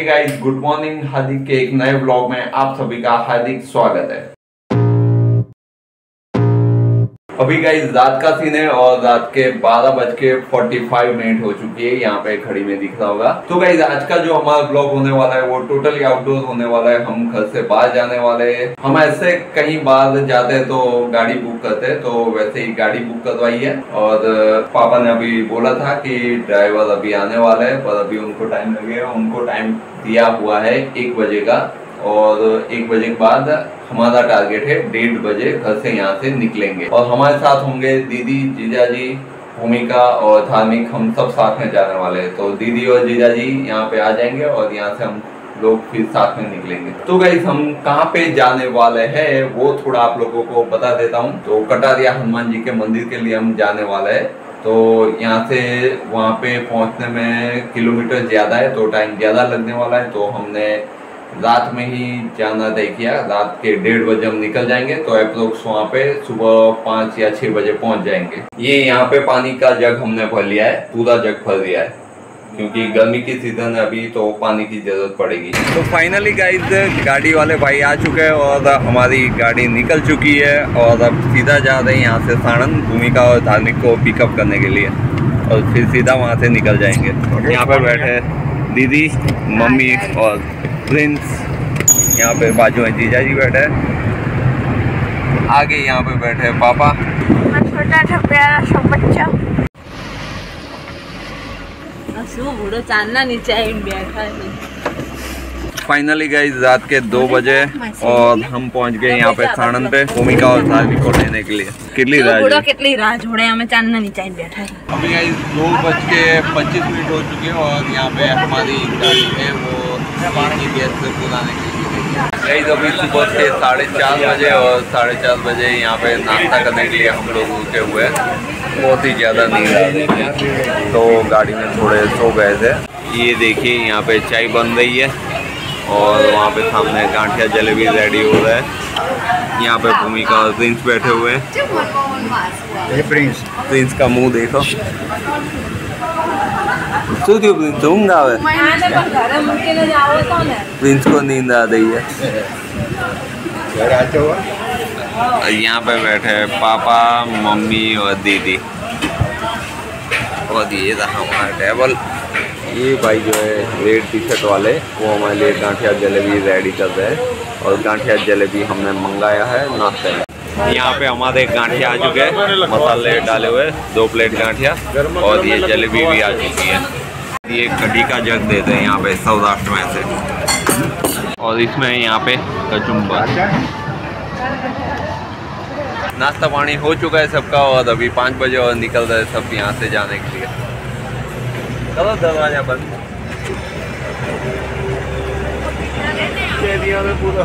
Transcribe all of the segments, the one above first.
Guys good morning हार्दिक के एक नए ब्लॉग में आप सभी का हार्दिक स्वागत है। अभी गाइस रात का सीन है और रात के बारह बज के फोर्टी फाइव मिनट हो चुकी है, यहाँ पे घड़ी में दिख रहा होगा। तो गाइस आज का जो हमारा ब्लॉग होने वाला है, वो टोटली आउटडोर होने वाला है, हम घर से बाहर जाने वाले हैं। हम ऐसे कहीं बाहर जाते हैं तो गाड़ी बुक करते हैं तो वैसे ही गाड़ी बुक करवाई है। और पापा ने अभी बोला था कि ड्राइवर अभी आने वाला है, पर अभी उनको टाइम लगेगा उनको टाइम दिया हुआ है एक बजे का। और एक बजे के बाद हमारा टारगेट है डेढ़ बजे घर से यहाँ से निकलेंगे। और हमारे साथ होंगे दीदी, जीजा जी, भूमिका और धार्मिक, हम सब साथ में जाने वाले हैं। तो दीदी और जीजा जी यहाँ पे आ जाएँगे और यहाँ से हम लोग फिर साथ में निकलेंगे। तो गई हम कहाँ पे जाने वाले हैं, वो थोड़ा आप लोगों को बता देता हूँ। तो कटारिया हनुमान जी के मंदिर के लिए हम जाने वाले हैं। तो यहाँ से वहाँ पे पहुँचने में किलोमीटर ज़्यादा है तो टाइम ज़्यादा लगने वाला है। तो हमने रात में ही जाना तय किया। रात के डेढ़ बजे हम निकल जाएँगे तो अप्रोक्स वहाँ पे सुबह पाँच या छह बजे पहुँच जाएँगे। ये यहाँ पे पानी का जग हमने भर लिया है पूरा जग भर लिया है क्योंकि गर्मी की सीज़न है अभी तो पानी की ज़रूरत पड़ेगी। तो फाइनली गाइस गाड़ी वाले भाई आ चुके हैं और हमारी गाड़ी निकल चुकी है और अब सीधा जा रहे हैं यहाँ से साणंद भूमिका और धार्मिक को पिकअप करने के लिए। और फिर सीधा वहाँ से निकल जाएँगे। यहाँ पर बैठे दीदी मम्मी और प्रिंस यहाँ पे बाजू में जीजा जी बैठे आगे यहाँ पे बैठे हैं पापा। छोटा सा प्यारा सा बच्चा। फाइनली गए रात के दो बजे और हम पहुँच गए यहाँ पे साणन पे भूमिका और सारवी को लेने के लिए। कितनी राह कितनी जोड़े हमें चांदना नीचे बैठा है अभी गई दो बज के पच्चीस मिनट हो चुके हैं और यहाँ पे हमारी गाड़ी है वो गई तो अभी सुबह के साढ़े चार बजे और साढ़े चार बजे यहाँ पे नाश्ता करने के लिए हम लोग उठे हुए हैं। बहुत ही ज़्यादा नींद तो गाड़ी में थोड़े सो गए थे। ये देखिए यहाँ पे चाय बन रही है और वहाँ पे सामने गांठिया जलेबी रेडी हो रहा है। यहाँ पे भूमिका और प्रिंस बैठे हुए हैं। प्रिंस प्रिंस का मुँह देखो। सुधी प्रिंस ऊँग आवे प्रिंस को नींद आ गई है यहाँ पे बैठे हैं पापा मम्मी और दीदी और ये था हमारा टेबल ये भाई जो है रेड टी शर्ट वाले वो हमारे लिए गांठिया जलेबी रेडी कर रहे हैं और गांठिया जलेबी हमने मंगाया है नाश्ते में यहाँ पे हमारे गांठिया आ चुके हैं। मसाले डाले हुए, दो प्लेट गांठिया, और ये जलेबी भी आ चुकी है। ये कढ़ी का जग देते हैं यहाँ पे, सौराष्ट्र में से। और इसमें यहाँ पे कचुम्बर। नाश्ता पानी हो चुका है सबका, और अभी पाँच बजे और निकल रहे सब यहाँ से जाने के लिए। चलो, दरवाज़ा बंद। पूरा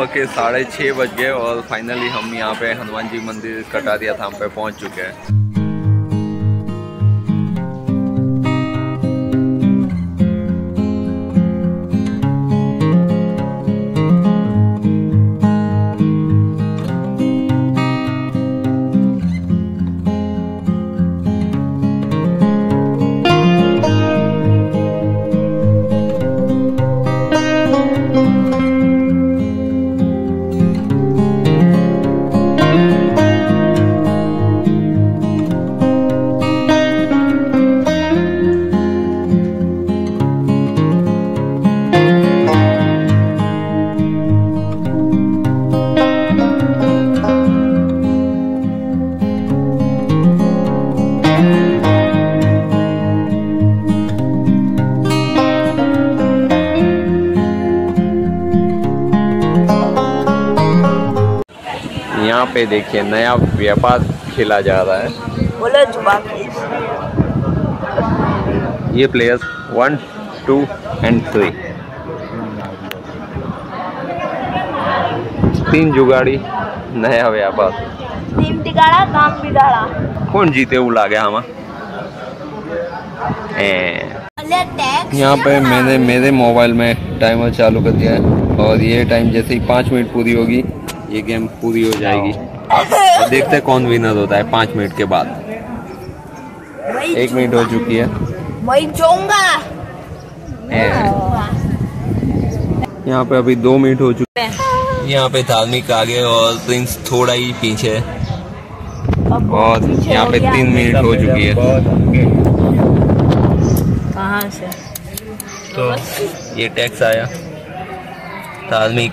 सुबह के साढ़े छः बज गए और फाइनली हम यहाँ पे हनुमान जी मंदिर कटारिया धाम पे पहुँच चुके हैं। पे देखिए नया व्यापार खेला जा रहा है। बोले जुबा ये players one two and three तीन जुगाड़ी नया व्यापार। टीम टिकाड़ा काम बिगाड़ा कौन जीते वो लागे हम। यहाँ पे मैंने मेरे मोबाइल में टाइमर चालू कर दिया है। और ये टाइम जैसे ही पाँच मिनट पूरी होगी ये गेम पूरी हो जाएगी। और देखते हैं कौन विनर होता है पाँच मिनट के बाद। एक मिनट हो चुकी है। मैं यहाँ पे अभी दो मिनट हो चुके हैं। यहाँ पे धार्मिक आगे और प्रिंस थोड़ा ही पीछे। और यहाँ पे तीन मिनट हो चुकी है। कहाँ से? तो ये टैक्स आया। धार्मिक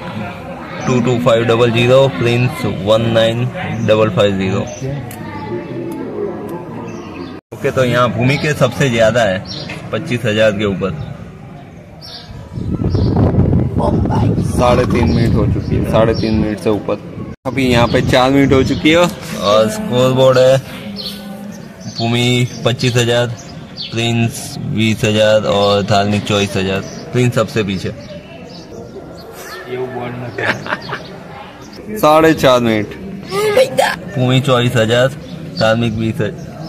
two two five double zero Prince one nine double five zero okay तो यहाँ भूमि के सबसे ज़्यादा है पच्चीस हज़ार के ऊपर। साढ़े तीन मिनट हो चुकी है साढ़े तीन मिनट से ऊपर। अभी यहाँ पे चार मिनट हो चुकी है। और स्कोर बोर्ड है भूमि पच्चीस हज़ार प्रिंस बीस हज़ार और धार्मिक चौबीस हज़ार प्रिंस सबसे पीछे। साढ़े चार मिनट भूमि चौबीस हजार धार्मिक बीस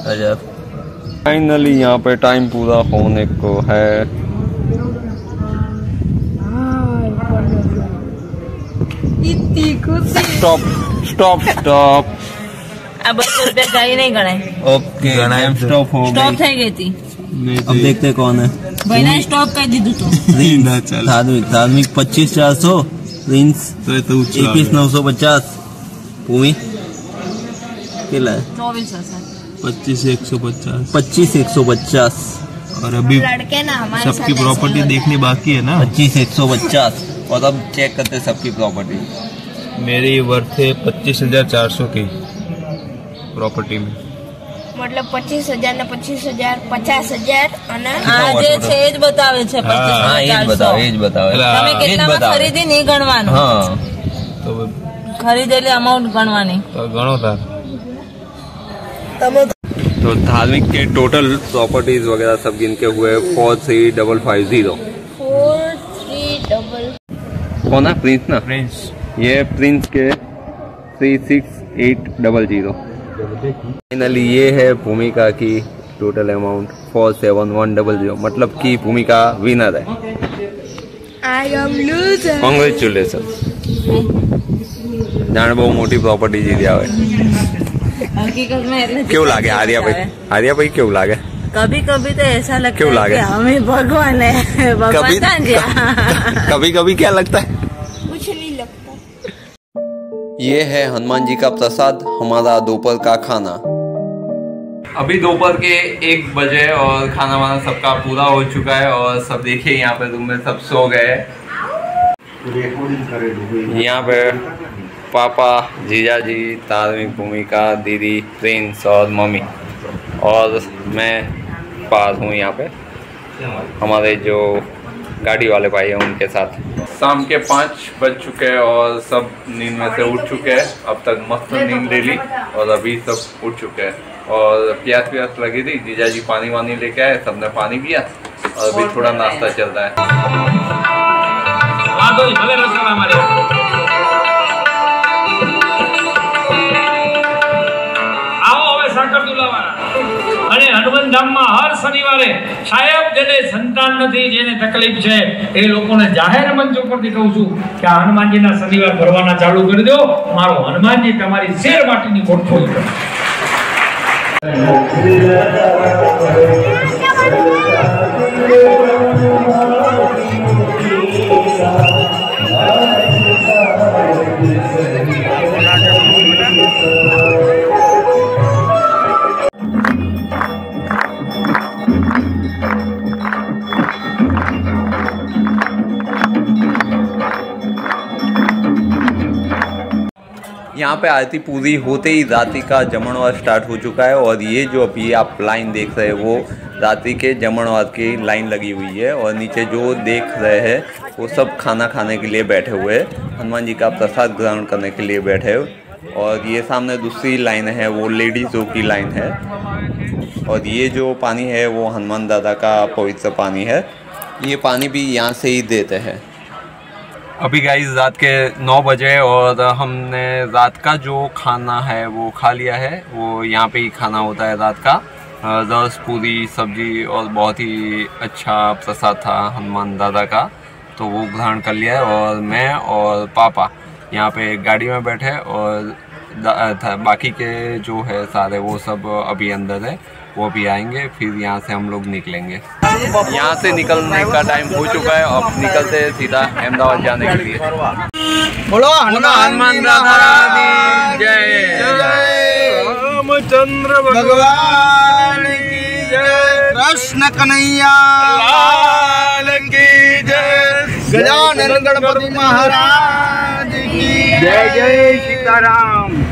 हजार फाइनली यहाँ पे टाइम पूरा होने को है इतनी खुशी स्टॉप स्टॉप स्टॉप આ બસો રૂપિયા ગાડી નહીં ગણાય ओके टाइम स्टॉप हो સ્ટોપ गई થઈ ગઈ હતી अब देखते कौन है ભાઈને સ્ટોપ કરી દીધું તું धार्मिक धार्मिक पच्चीस चार सौ प्रिंस इक्कीस नौ सौ पचास भूमि किला है ચોવીસ હશે पच्चीस एक सौ पचास पच्चीस एक सौ पचास और अभी लड़के ना हमारे सबकी साथ प्रॉपर्टी ऐसे ही देखनी बाकी है ना पच्चीस एक सौ पचास और अब चेक करते हैं सबकी प्रॉपर्टी मेरी वर्थ है पच्चीस हजार चार सौ की प्रॉपर्टी में होते। मतलब पच्चीस हजार ने पच्चीस हजार पचास हजार અને આ જે છે એ જ બતાવે છે પચીસ हाँ ये बताओ ये बताओ એટલે તમે ये કેટલામાં बताओ ખરીદી નહીં ગણવાનું हाँ तो ખરીદેલી અમાઉન્ટ ગણવાની तो गणो था तो धार्मिक के टोटल प्रॉपर्टीज वगैरह सब गिन के हुए four three double five zero four three double कौन है प्रिंस ना प्रिंस ये प्रिंस के three six eight double zero finally ये है भूमिका की total amount four seven one double zero मतलब कि भूमिका विनर है आई एम लूजर કોંગ્રેચ્યુલેશન જાણે બહુ મોટી પ્રોપર્ટી જીતી આવે હકીકતમાં એટલે કેવું લાગે આર્યાભાઈ આર્યાભાઈ કેવું લાગે કભી કભી તો ऐसा लगता क्यों है लागे? कि हमें भगवान है भगवान कभी कहाँ गया कभी कभी क्या लगता है कुछ नहीं लगता ये है हनुमान जी का प्रसाद हमारा दोपहर का खाना। अभी दोपहर के एक बजे और खाना वाना सबका पूरा हो चुका है और सब देखिए यहाँ पे रूम में सब सो गए। यहाँ पे पापा जीजा जी धार्मिक भूमिका दीदी प्रिंस और मम्मी। और मैं पास हूँ यहाँ पे। हमारे जो गाड़ी वाले भाई हैं उनके साथ। शाम के पाँच बज चुके हैं और सब नींद में से उठ चुके हैं। अब तक मस्त नींद ले ली और अभी सब उठ चुके हैं। और प्यास प्यास लगी थी? जीजा जी पानी वानी लेके आए सबने पानी पिया? और अभी थोड़ा नाश्ता चल रहा है। आओ दूल्हा અને હનુમાન ધામમાં હર શનિવારે સાહેબ જેને સંતાન નથી, જેને તકલીફ છે, એ લોકોને જાહેર મંચ ઉપરથી કહું છું કે આ હનુમાનજીના શનિવાર ભરવાના ચાલુ કરી દો. મારો હનુમાનજી તમારી શેર માટીની ગોઠવણી કરે. पे आरती पूरी होते ही रात्रि का जमणवार स्टार्ट हो चुका है और ये जो अभी आप लाइन देख रहे हैं वो रात्रि के जमणवार की लाइन लगी हुई है और नीचे जो देख रहे हैं, वो सब खाना खाने के लिए बैठे हुए हैं। हनुमान जी का प्रसाद ग्रहण करने के लिए बैठे हुए और ये सामने दूसरी लाइन है, वो लेडीज़ों की लाइन है। और ये जो पानी है, वो हनुमान दादा का पवित्र पानी है। ये पानी भी यहाँ से ही देते हैं। अभी गाइस रात के नौ बजे और हमने रात का जो खाना है वो खा लिया है। वो यहाँ पे ही खाना होता है रात का। रस, पूरी, सब्ज़ी और बहुत ही अच्छा प्रसाद था हनुमान दादा का। तो वो ग्रहण कर लिया है और मैं और पापा यहाँ पे गाड़ी में बैठे और बाकी के जो है सारे वो सब अभी अंदर है, वो भी आएँगे, फिर यहाँ से हम लोग निकलेंगे। यहाँ से निकलने का टाइम हो चुका है अब निकलते हैं सीधा अहमदाबाद जाने के लिए। बोलो हनुमान रामचंद्र भगवान की जय। कृष्ण कन्हैया। की जय। गजानन गणपति महाराज की जय जय। सीताराम।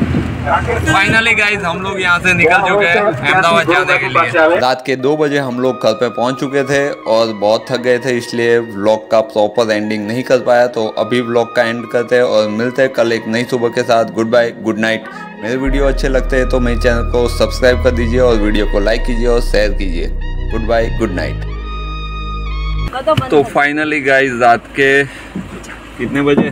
फाइनली गाइस हम लोग यहाँ से निकल चुके हैं अहमदाबाद जाने के लिए। रात के दो बजे हम लोग घर पे पहुँच चुके थे और बहुत थक गए थे इसलिए व्लॉग का प्रॉपर एंडिंग नहीं कर पाया तो अभी व्लॉग का एंड करते हैं और मिलते हैं कल एक नई सुबह के साथ। गुड बाय गुड नाइट मेरे वीडियो अच्छे लगते हैं तो मेरे चैनल को सब्सक्राइब कर दीजिए और वीडियो को लाइक कीजिए और शेयर कीजिए। गुड बाय गुड नाइट तो तो फाइनली गाइज़ रात के कितने बजे?